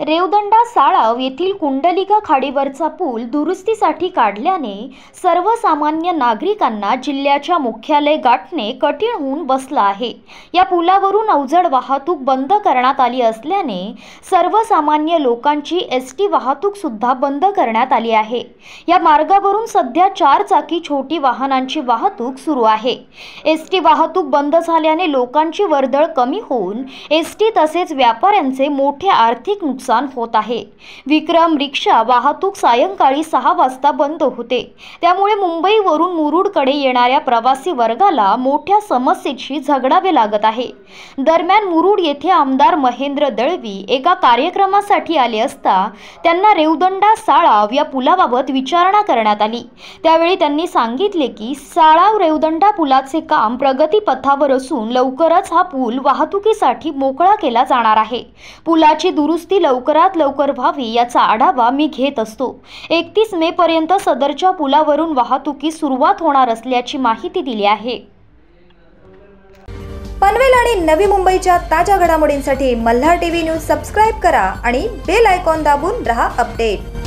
रेवदंडा साळाव येथील कुंडलिका खाडीवरचा पूल दुरुस्तीसाठी काढल्याने सर्वसामान्य नागरिकांना जिल्ह्याच्या मुख्यालय गाठणे कठीण होऊन बसलं आहे. या पुलावरून अवजड वाहतूक बंद करण्यात आली असल्याने सर्वसामान्य लोकांची एस टी वाहतूक सुद्धा बंद करण्यात आली आहे. या मार्गावरून सध्या चार चाकी छोटी वाहनांची वाहतूक सुरू आहे. एस टी वाहतूक बंद झाल्याने लोकांची वर्दळ कमी होऊन एस टी तसेच व्यापाऱ्यांचे मोठे आर्थिक नुकसान नुकसान होत आहे. विक्रम रिक्षा वाहतूक सायंकाळी सहा वाजता बंद होते. त्यामुळे मुंबईवरून मुरुडकडे येणाऱ्या प्रवासी वर्गाला मोठ्या समस्येशी झगडावे लागत आहे. दरम्यान मुरुड येथे आमदार महेंद्र दळवी एका कार्यक्रमासाठी आले असता त्यांना रेवदंडा साळाव या पुलाबाबत विचारणा करण्यात आली. त्यावेळी त्यांनी सांगितले की साळाव रेवदंडा पुलाचे काम प्रगतीपथावर असून लवकरच हा पूल वाहतुकीसाठी मोकळा केला जाणार आहे. पुलाची दुरुस्ती लवकरात लवकर व्हावी याचा आढावा मी घेत असतो. एकतीस मे पर्यंत सदरच्या पुलावरून वाहतुकीस सुरुवात होणार असल्याची माहिती दिली आहे. पनवेल आणि नवी मुंबईच्या ताज्या घडामोडींसाठी मल्हार टीव्ही न्यूज सबस्क्राईब करा आणि बेल आयकॉन दाबून रहा अपडेट.